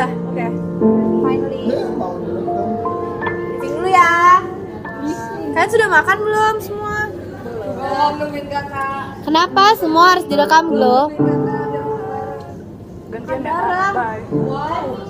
udah oke okay. finally. Meeting dulu ya. Kalian sudah makan belum semua? Belum nungguin kakak. Kenapa? Semua harus direkam lo gantian ya, bareng wow.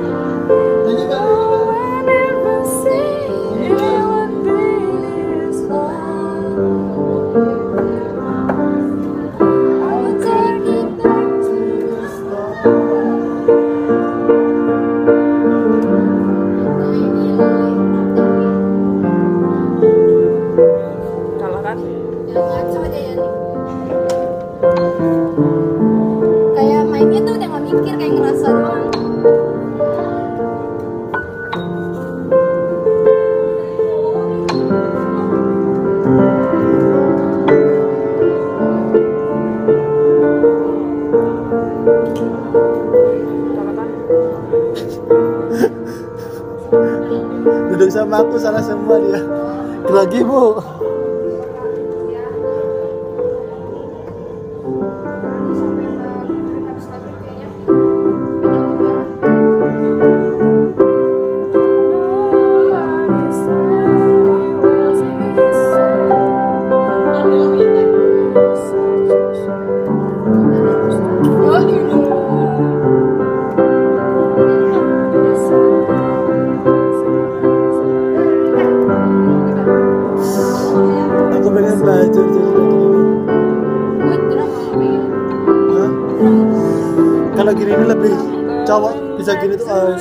Udah kayak ngerasa? Duduk sama aku salah semua dia. Lagi bu. Lagi? Hah? Kalau gini ini lebih cowok bisa gini tuh uh,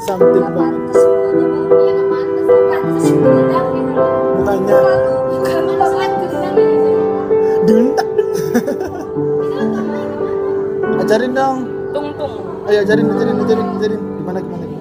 something banget. pantas semuanya bang. Gak pantas. Gak pantas gendang loh. Mukanya Kalau bukan masalah gendang dentak. Kita gak main ke mana? Ajarin dong. Tung tung. Ayo ajarin, ajarin, ajarin, ajarin. Gimana gimana.